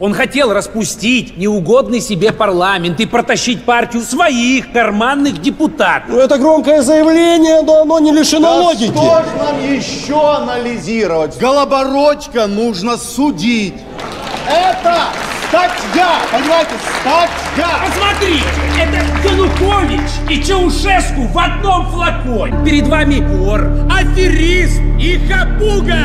Он хотел распустить неугодный себе парламент и протащить партию своих карманных депутатов. Ну, это громкое заявление, но оно не лишено Да логики. что ж нам еще анализировать? Голобородько нужно судить. Это статья, понимаете, статья. Посмотрите, это Янукович и Чаушеску в одном флаконе. Перед вами вор, аферист и хапуга.